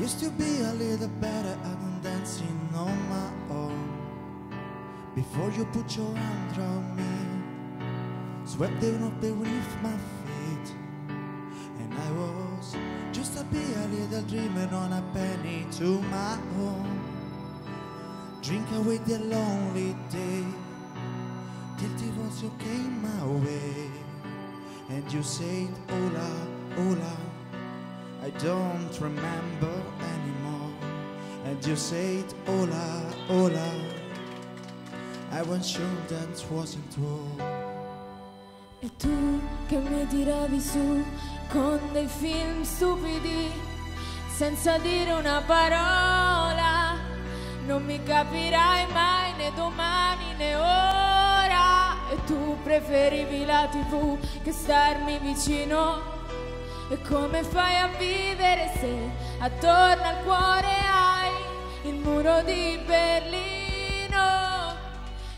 used to be a little better at dancing on my own. Before you put your arm around me, swept them up beneath my feet, and I was just a be a little dreamer on a penny to my own. Drink away the lonely day till divorce you came my way, and you said, Hola, hola. I don't remember anymore. And you said, Hola, hola. I was sure that wasn't true. E tu che mi tiravi su con dei film stupidi, senza dire una parola, non mi capirai mai né domani né ora. E tu preferivi la tv che starmi vicino. E come fai a vivere se attorno al cuore hai il muro di Berlino?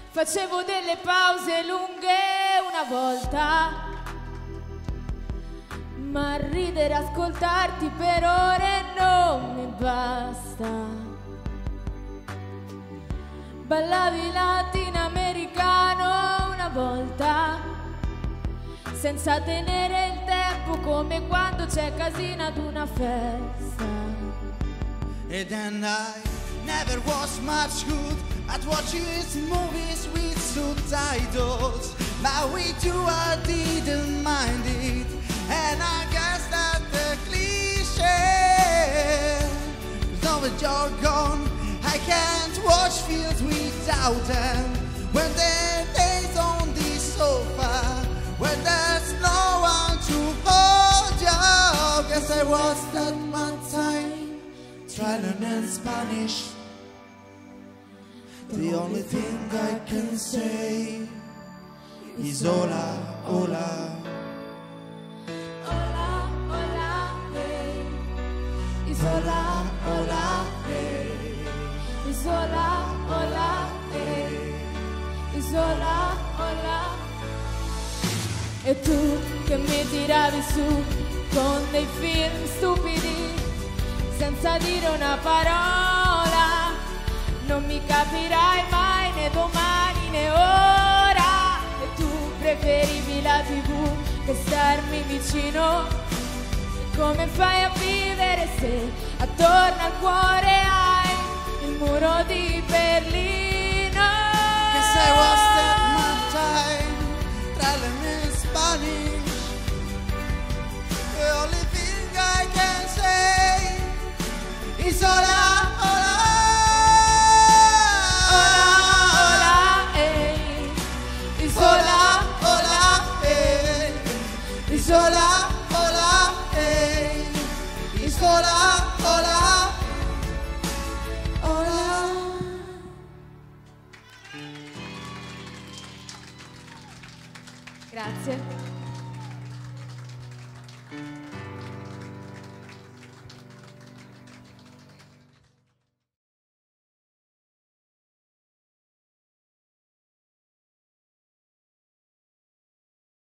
Facevo delle pause lunghe una volta, ma ridere ascoltarti per ore non mi basta. Ballavi latinoamericano una volta, senza tenere tempo come quando c'è casino ad una festa. And then I never was much good at watching movies with subtitles. But with you I didn't mind it. And I guess that's the cliche. Now that you're gone, I can't watch films without them. When the I was that one time trying to learn Spanish. The only thing I can say is hola, hola. Hola, hola, hey. Isola, hola, hola, hey. Isola, hola, hola, hey. Isola, hola. E tu che mi tiravi su con dei film stupidi, senza dire una parola, non mi capirai mai né domani né ora. E tu preferivi la tv che starmi vicino. Come fai a vivere se attorno al cuore hai il muro di Berlino? Guess I was that one time trying in Spanish. The isola, hola, eh. Isola, hola, hola. Grazie.